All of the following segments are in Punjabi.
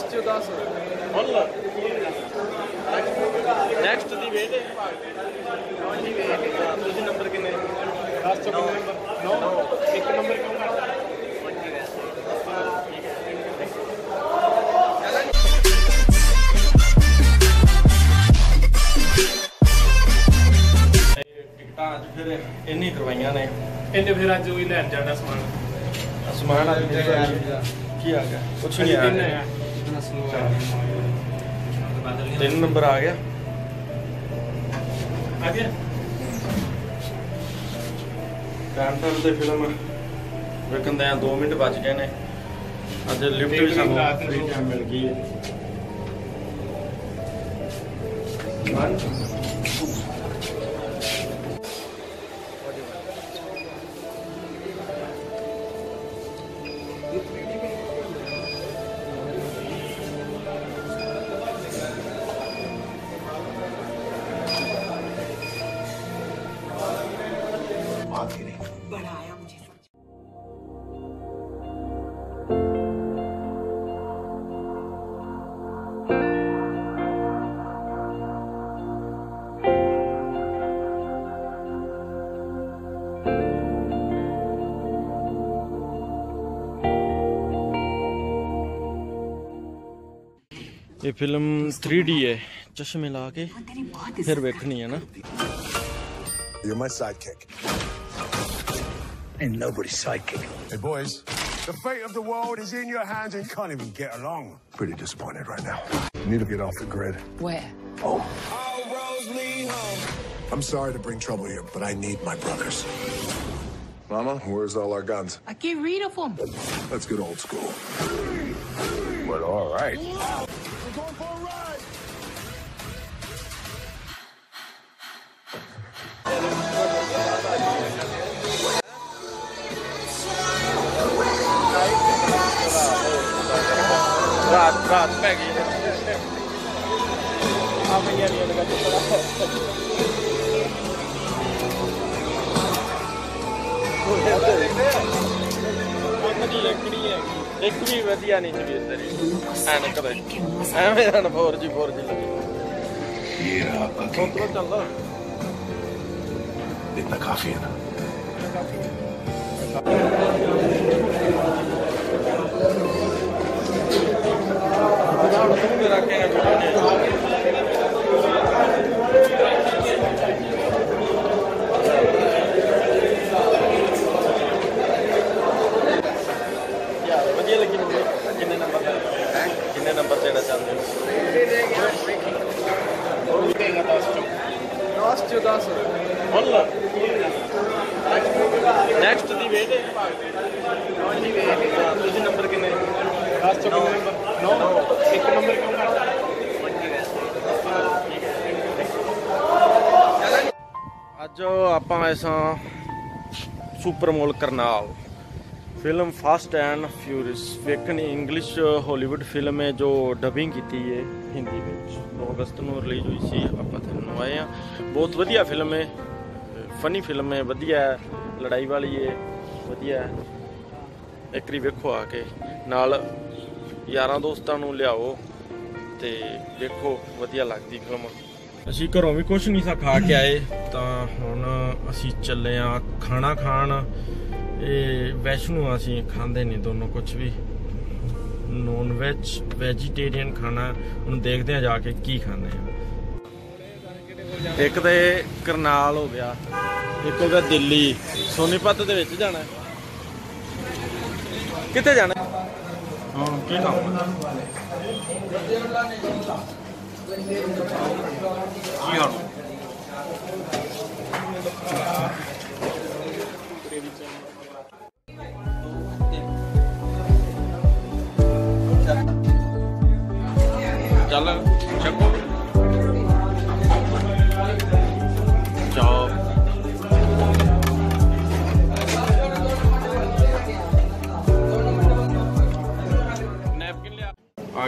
ਲਾਸਟ 10 ਫੁੱਲ ਨੈਕਸਟ ਦੀ ਵੇਟ ਹੈ। ਤੁਸੀਂ ਨੰਬਰ ਕਿੰਨੇ? ਲਾਸਟ ਚੋਂ ਨੰਬਰ 9 ਇੱਕ ਨੰਬਰ ਕਿਉਂ ਕਰਦਾ? ਟਿਕਟਾਂ ਅੱਜ ਫਿਰ ਇੰਨੀ ਕਰਵਾਈਆਂ ਨੇ। ਇਹਨੇ ਫਿਰ ਅੱਜ ਉਹ ਹੀ ਲੈਣ ਜਾਣਾ ਸਮਾਨ। ਅਸਮਾਨ ਅੱਜ ਕੀ ਆ ਗਿਆ? ਕੁਛ ਨਹੀਂ ਆ ਤਿੰਨ ਰਿਹਾ ਹੈ ਤਿੰਨ ਨੰਬਰ ਆ ਗਿਆ। ਆ ਗਿਆ। ਕਾਂਟਰ ਤੇ ਫਿਲਮ ਵੇਖਣ ਆ 2 ਮਿੰਟ ਬਚ ਗਏ ਨੇ। ਅੱਜ ਲਿਫਟ ਵੀ ਸਾਨੂੰ ਫ੍ਰੀ ਟਾਈਮ ਮਿਲ ਗਈ ਹੈ। ਇਹ ਫਿਲਮ 3D ਹੈ ਚਸ਼ਮੇ ਲਾ ਕੇ ਫਿਰ ਵੇਖਣੀ ਹੈ ਨਾ You're my sidekick. Ain't nobody's sidekick. Hey, boys. The fate of the world is in your hands and you can't even get along. Pretty disappointed right now. Need to get off the grid. Where? I'm sorry to bring trouble here, but I need my brothers. Mama, where's all our guns? I get rid of them. Let's get old school. But all right. ਰਾਤ ਰਾਤ ਪੈ ਗਈ। ਆ ਪਈ ਆ ਲਗਾ ਚੁੱਕਾ ਇੱਕ ਵੀ ਵਧੀਆ ਨਹੀਂ ਸੀ ਵੀ ਤੇਰੀ। ਐਨ ਕਦੇ। ਐਵੇਂ ਹਨ 4G 4G ਲੱਗੀ। ਇਹ ਰਹਾ ਪੱਕੀ ਤੋਂ ਚੱਲਦਾ। ਇਤਨਾ ਕਾਫੀ ਹੈ ਨਾ। ਕਾਫੀ ਹੈ ਤੁਸੀਂ ਨੰਬਰ ਕਿੰਨੇ ਲਾਸਟ ਚੋਂ ਨੰਬਰ 9 ਇੱਕ ਨੰਬਰ ਕਿਉਂ ਕਰਦਾ ਅੱਜ ਆਪਾਂ ਐਸਾਂ super mall Karnal. Film fast and furious ਵੇਖਣੀ ਇੰਗਲਿਸ਼ ਹਾਲੀਵੁੱਡ ਫਿਲਮ ਹੈ ਜੋ ਡਬਿੰਗ ਕੀਤੀ ਹੈ ਹਿੰਦੀ ਵਿੱਚ। 9 ਅਗਸਤ ਨੂੰ ਰਿਲੀਜ਼ ਹੋਈ ਸੀ, ਆਪਾਂ ਤੁਹਾਨੂੰ ਆਏ ਆ ਬਹੁਤ ਵਧੀਆ ਫਿਲਮ ਹੈ। ਫਨੀ ਫਿਲਮ ਹੈ, ਵਧੀਆ ਲੜਾਈ ਵਾਲੀ ਹੈ। ਵਧੀਆ ਹੈ। ਇੱਕ ਵਾਰੀ ਵੇਖੋ ਆ ਕੇ ਨਾਲ ਯਾਰਾਂ ਦੋਸਤਾਂ ਨੂੰ ਲਿਆਓ ਤੇ ਵੇਖੋ ਵਧੀਆ ਲੱਗਦੀ ਫਿਲਮ ਅਸੀਂ ਘਰੋਂ ਵੀ ਕੁਝ ਨਹੀਂ ਸਾ ਖਾ ਕੇ ਆਏ ਤਾਂ ਹੁਣ ਅਸੀਂ ਚੱਲੇ ਆ ਖਾਣਾ ਖਾਣ। ਇਹ ਵੈਸ਼ਨੂੰ ਅਸੀਂ ਖਾਂਦੇ ਨਹੀਂ ਦੋਨੋਂ ਕੁਝ ਵੀ। ਨੌਨ ਵੈਜ ਵੈਜੀਟੇਰੀਅਨ ਖਾਣਾ ਹੁਣ ਦੇਖਦੇ ਆ ਜਾ ਕੇ ਕੀ ਖਾਂਦੇ ਆ। ਇੱਕ ਤੇ ਕਰਨਾਲ ਹੋ ਗਿਆ। ਇੱਕ ਹੋ ਦਿੱਲੀ ਸੋਨੀਪਤ ਦੇ ਵਿੱਚ ਜਾਣਾ। ਕਿੱਥੇ ਜਾਣਾ? ਹੈ? ਕੀ ਖਾਣਾ ਕੀ ਖਾਣਾ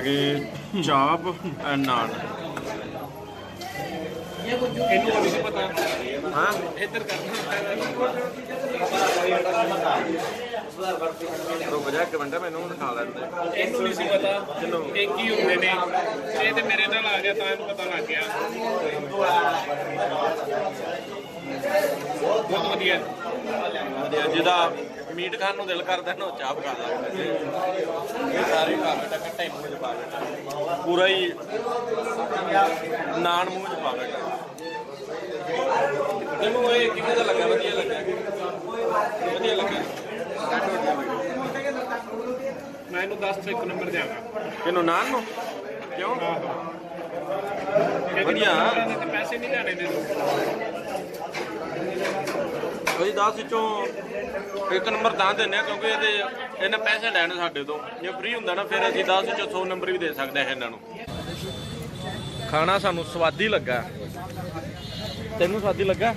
ਗਏ ਚਾਪ ਐਂਡ ਨਾਨ ਇਹਨੂੰ ਨਹੀਂ ਸੀ ਪਤਾ ਹਾਂ। ਇੱਧਰ ਕਰਨਾ ਰੁਕ ਜਾ ਇੱਕ ਮਿੰਟ ਮੈਨੂੰ ਦਿਖਾ ਲੈਂਦੇ। ਇਹਨੂੰ ਨਹੀਂ ਸੀ ਪਤਾ ਇਹ ਕੀ ਹੁੰਦੇ ਨੇ। ਇਹ ਤੇ ਮੇਰੇ ਨਾਲ ਆ ਗਿਆ ਤਾਂ ਇਹਨੂੰ ਪਤਾ ਲੱਗ ਗਿਆ। ਬਹੁਤ ਵਧੀਆ। ਵਧੀਆ ਜਿਹਦਾ ਮੀਟ ਖਾਣ ਨੂੰ ਦਿਲ ਕਰਦਾ ਨਾ ਉਹ ਸਕਦਾ ਇਹ ਸਾਰੇ ਮੂੰਹ ਚ ਪਾ ਪੂਰਾ ਹੀ ਨਾਨ ਮੂੰਹ ਚ ਪਾ ਬੇਟਾ ਤੈਨੂੰ ਇਹ ਕਿਵੇਂ ਦਾ ਲੱਗਾ? ਵਧੀਆ ਲੱਗਾ। ਵਧੀਆ ਲੱਗਾ। ਮੈਂ ਇਹਨੂੰ 10 ਤੋਂ ਇੱਕ ਨੰਬਰ ਦਿਆਂਗਾ। ਕਿਨੂੰ ਨਾਨ ਨੂੰ? ਕਿਉਂ? ਵਧੀਆ। ਪੈਸੇ ਨਹੀਂ ਲੈਣੇ ਦੇ ਅਸੀਂ 10 ਵਿੱਚੋਂ ਇੱਕ ਨੰਬਰ ਤਾਂ ਦਿੰਦੇ ਆ ਕਿਉਂਕਿ ਇਹਦੇ ਇਹਨੇ ਪੈਸੇ ਲੈਣੇ ਸਾਡੇ ਤੋਂ। ਜੇ ਫ੍ਰੀ ਹੁੰਦਾ ਨਾ ਫਿਰ ਅਸੀਂ 10 ਵਿੱਚੋਂ 100 ਨੰਬਰ ਵੀ ਦੇ ਸਕਦੇ ਆ ਇਹਨਾਂ ਨੂੰ। ਖਾਣਾ ਸਾਨੂੰ ਸਵਾਦੀ ਲੱਗਾ। ਤੈਨੂੰ ਸਵਾਦੀ ਲੱਗਾ?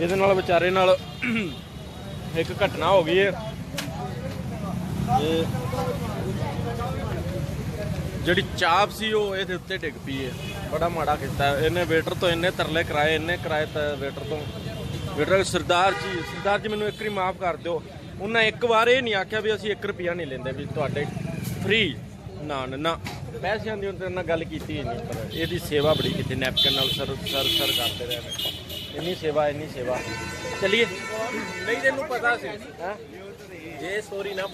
ਇਹਦੇ ਨਾਲ ਵਿਚਾਰੇ ਨਾਲ ਇੱਕ ਘਟਨਾ ਹੋ ਗਈ ਹੈ ਇਹ ਜਿਹੜੀ ਚਾਪ ਸੀ ਉਹ ਇਹਦੇ ਉੱਤੇ ਡਿੱਗ ਪਈ ਹੈ ਬੜਾ ਮਾੜਾ ਕੀਤਾ। ਇਹਨੇ ਵੇਟਰ ਤੋਂ ਇੰਨੇ ਤਰਲੇ ਕਰਾਏ, ਇੰਨੇ ਕਰਾਏ ਤਾਂ ਵੇਟਰ ਤੋਂ। ਵੇਟਰ ਸਰਦਾਰ ਜੀ ਸਰਦਾਰ ਜੀ ਮੈਨੂੰ ਇੱਕ ਵਾਰੀ ਮਾਫ ਕਰ ਦਿਓ। ਉਹਨਾਂ ਇੱਕ ਵਾਰ ਇਹ ਨਹੀਂ ਆਖਿਆ ਵੀ ਅਸੀਂ 1 ਰੁਪਿਆ ਨਹੀਂ ਲੈਂਦੇ ਵੀ ਤੁਹਾਡੇ ਫ੍ਰੀ ਨਾ ਨਾ, ਪੈਸਿਆਂ ਦੀ ਉਹਨਾਂ ਨਾਲ ਗੱਲ ਕੀਤੀ ਨਹੀਂ ਪਰ ਇਹਦੀ ਸੇਵਾ ਬੜੀ ਕੀਤੀ ਨੈਪਕਿਨ ਨਾਲ ਸਰ ਸਰ ਸਰ ਕਰਦੇ ਰਹੇ ਨੇ। ਇੰਨੀ ਸੇਵਾ ਇੰਨੀ ਸੇਵਾ। ਚਲਿਏ। ਨਹੀਂ ਤੈਨੂੰ ਪਤਾ ਸੀ। ਹਾਂ? ਜੇ ਸਟੋਰੀ ਨਾ